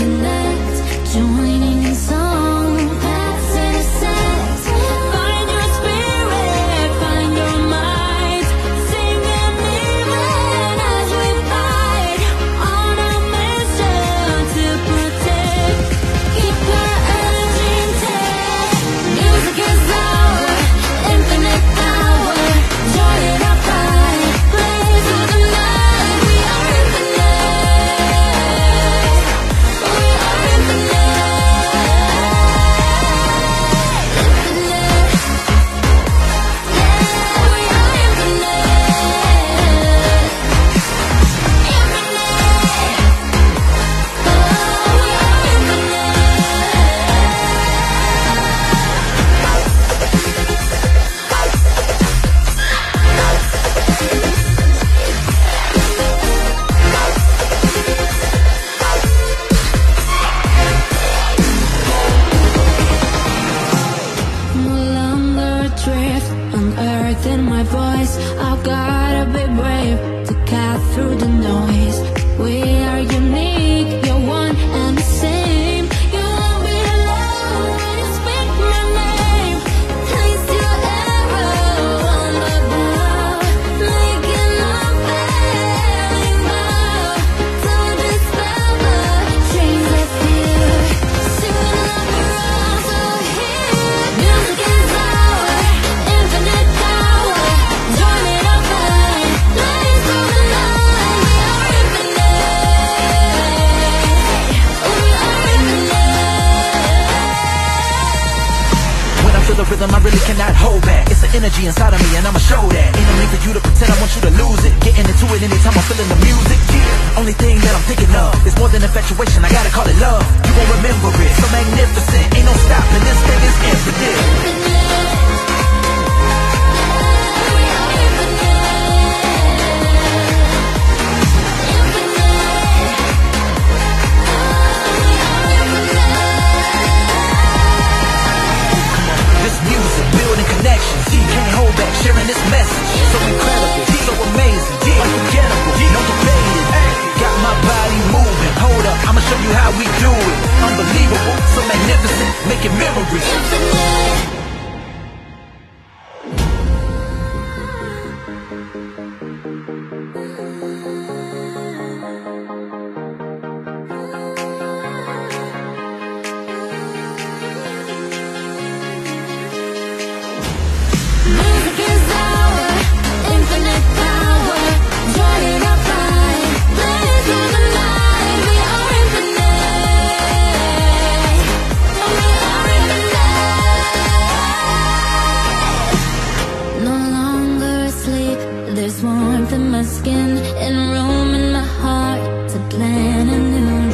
connect, join. I hold back It's the energy inside of me and I'ma show that. Ain't no need for you to pretend I want you to lose it. Getting into it anytime I'm feeling the music, yeah. Only thing that I'm thinking of Is more than infatuation, I gotta call it love. perfection. You can't hold back sharing this message. So incredible, so amazing, unforgettable, no debating. Got my body moving. Hold up, I'ma show you how we do it. Unbelievable, so magnificent, making memories. There's warmth in my skin and room in my heart to plan anew.